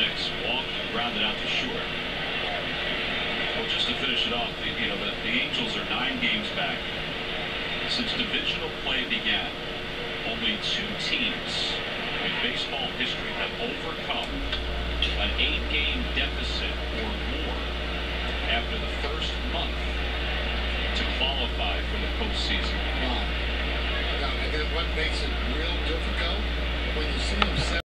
next walk, grounded out to short. Well, just to finish it off, you know, the, the Angels are nine games back. Since divisional play began, only two teams in baseball history have overcome an eight-game deficit or more after the first month to qualify for the postseason. Wow. Now, I what makes it real difficult when you see them.